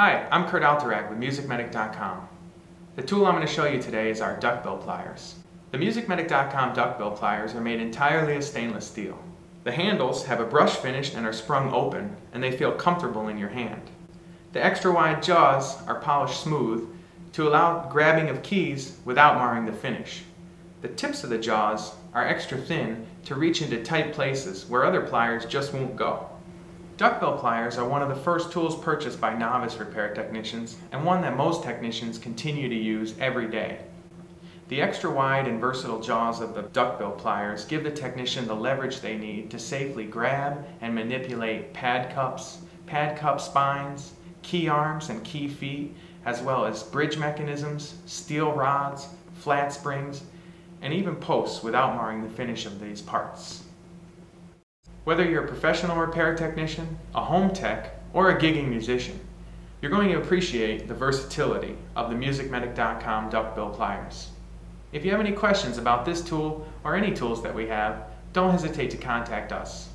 Hi, I'm Curt Altarac with MusicMedic.com. The tool I'm going to show you today is our duckbill pliers. The MusicMedic.com duckbill pliers are made entirely of stainless steel. The handles have a brush finish and are sprung open, and they feel comfortable in your hand. The extra wide jaws are polished smooth to allow grabbing of keys without marring the finish. The tips of the jaws are extra thin to reach into tight places where other pliers just won't go. Duckbill pliers are one of the first tools purchased by novice repair technicians and one that most technicians continue to use every day. The extra wide and versatile jaws of the duckbill pliers give the technician the leverage they need to safely grab and manipulate pad cups, pad cup spines, key arms and key feet, as well as bridge mechanisms, steel rods, flat springs, and even posts without marring the finish of these parts. Whether you're a professional repair technician, a home tech, or a gigging musician, you're going to appreciate the versatility of the MusicMedic.com duckbill pliers. If you have any questions about this tool or any tools that we have, don't hesitate to contact us.